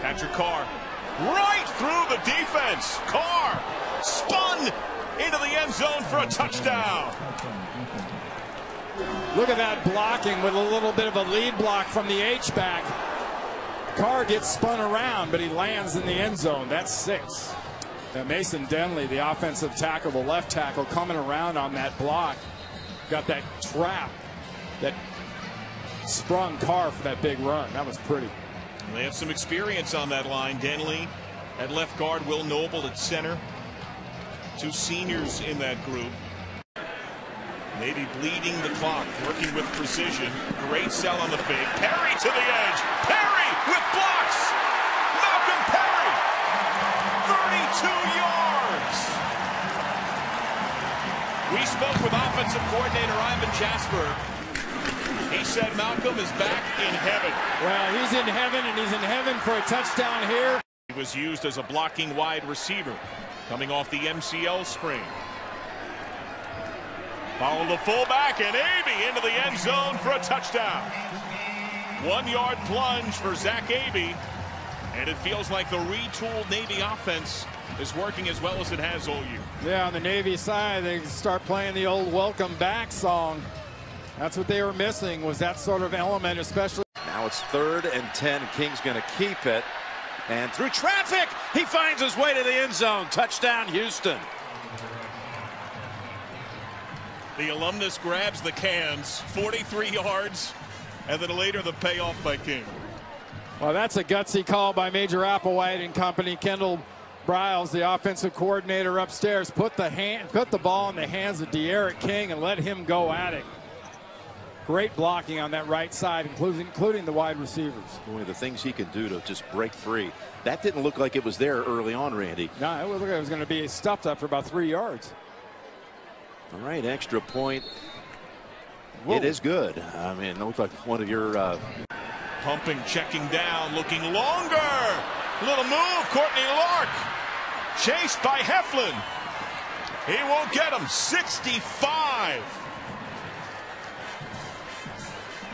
Patrick Carr right through the defense. Carr spun into the end zone for a touchdown. Look at that blocking with a little bit of a lead block from the H-back. Carr gets spun around, but he lands in the end zone. That's six. Now Mason Denley, the offensive tackle, the left tackle, coming around on that block. Got that trap that sprung Carr for that big run. That was pretty. They have some experience on that line. Denley at left guard, Will Noble at center. Two seniors in that group. Maybe bleeding the clock, working with precision. Great sell on the fake. Perry to the edge. Perry with blocks. Malcolm Perry. 32 yards. We spoke with offensive coordinator Ivan Jasper. He said Malcolm is back in heaven. Well, he's in heaven, and he's in heaven for a touchdown here. He was used as a blocking wide receiver coming off the MCL sprain. Follow the fullback and Abey into the end zone for a touchdown. One yard plunge for Zach Abey. And it feels like the retooled Navy offense is working as well as it has all year. Yeah, on the Navy side, they start playing the old welcome back song. That's what they were missing was that sort of element, especially. Now it's third and 10. King's going to keep it. And through traffic, he finds his way to the end zone. Touchdown, Houston. The alumnus grabs the cans, 43 yards, and then later the payoff by King. Well, that's a gutsy call by Major Applewhite and company. Kendall Briles, the offensive coordinator upstairs, put the hand, put the ball in the hands of D'Eriq King and let him go at it. Great blocking on that right side, including including the wide receivers. Boy, the things he can do to just break free. That didn't look like it was there early on, Randy. No, it looked like it was going to be stuffed up for about three yards. All right, extra point. Whoa. It is good. I mean, it looks like one of your. Uh... Pumping, checking down, looking longer. Little move, Courtney Lark. Chased by Heflin. He won't get him. 65.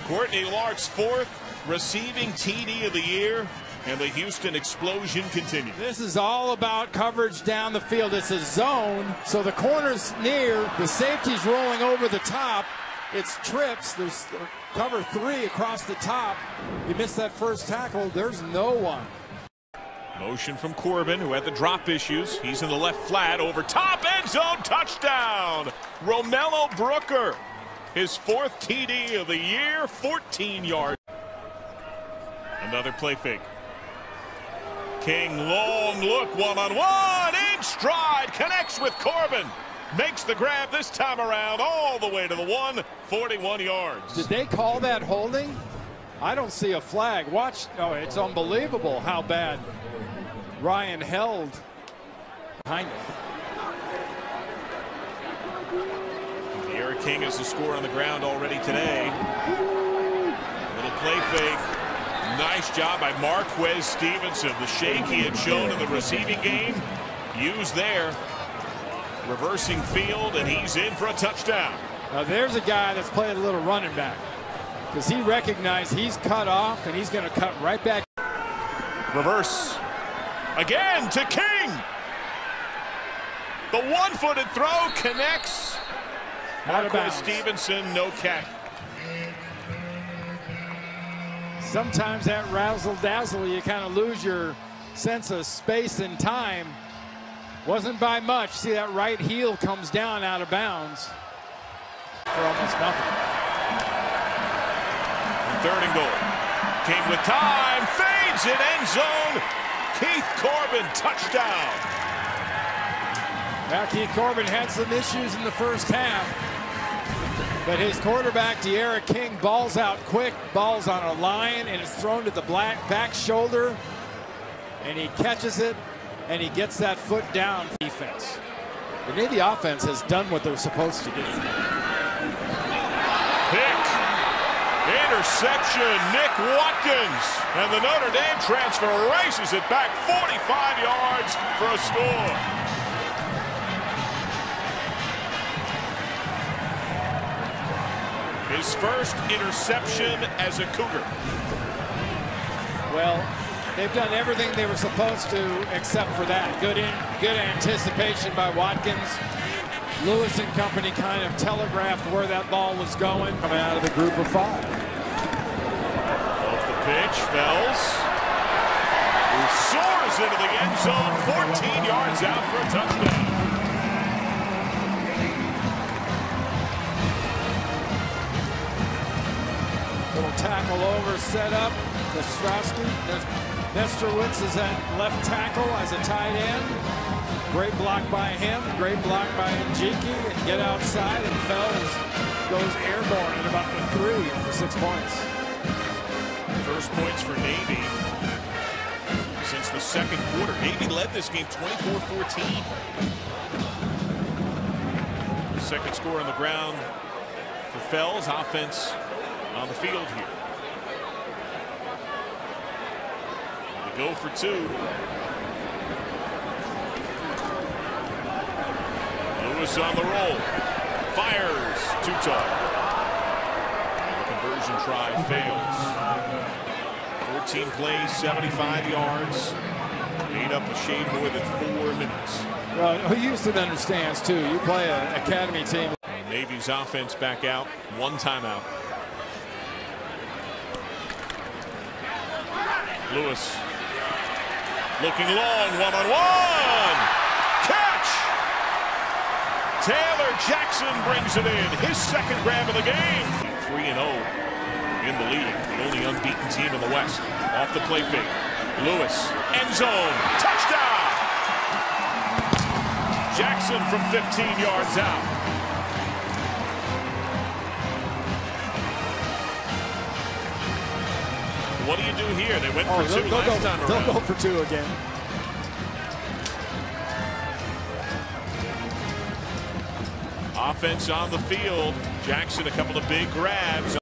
Courtney Lark's fourth receiving TD of the year. And the Houston explosion continues. This is all about coverage down the field. It's a zone, so the corner's near, the safety's rolling over the top. It's trips. There's cover three across the top. You missed that first tackle. There's no one. Motion from Corbin, who had the drop issues. He's in the left flat over top end zone touchdown. Romello Brooker, his fourth TD of the year, 14 yards. Another play fake. King, long look, one-on-one, in stride, connects with Corbin. Makes the grab this time around all the way to the one, 41 yards. Did they call that holding? I don't see a flag. Watch. Oh, it's unbelievable how bad Ryan held behind it. King has the score on the ground already today. A Little play fake. Nice job by Marquez Stevenson. The shake he had shown in the receiving game, used there. Reversing field, and he's in for a touchdown. Now there's a guy that's playing a little running back because he recognized he's cut off, and he's going to cut right back. Reverse. Again to King. The one-footed throw connects. Marquez Stevenson, no catch. sometimes that razzle dazzle, you kind of lose your sense of space and time. Wasn't by much. See that right heel comes down out of bounds for almost nothing. Third and goal. Came with time, fades in end zone. Keith Corbin touchdown. Now Keith Corbin had some issues in the first half. But his quarterback, D'Eriq King, balls out quick, balls on a line, and it's thrown to the black back shoulder. And he catches it, and he gets that foot down defense. The Navy offense has done what they're supposed to do. Pick. Interception, Nick Watkins. And the Notre Dame transfer races it back 45 yards for a score. His first interception as a Cougar. Well, They've done everything they were supposed to except for that. Good in, good anticipation by Watkins. Lewis and company kind of telegraphed where that ball was going coming out of the group of five. Off the pitch, Fells. Who soars into the end zone, 14 yards out for a touchdown. Tackle over, set up. Kostrowski. There's Nesterwitz is at left tackle as a tight end. Great block by him. Great block by Njiki. And get outside and Fells goes airborne at about the three for six points. First points for Navy since the second quarter. Navy led this game 24-14. Second score on the ground for Fells. Offense on the field here. They go for two. Lewis on the roll. Fires. Too tall. The conversion try fails. 14 plays, 75 yards. Made up a shade more than four minutes. Well, Houston understands too. You play an academy team. Navy's offense back out. One timeout. Lewis looking long, one on one. Catch! Taylor Jackson brings it in. His second grab of the game. 3 0 in the league. The only unbeaten team in the West. Off the play fake. Lewis, end zone, touchdown! Jackson from 15 yards out. What do you do here? They went for Oh, 2 they'll, they'll last go, time they'll around. go for two again. Offense on the field. Jackson, a couple of big grabs.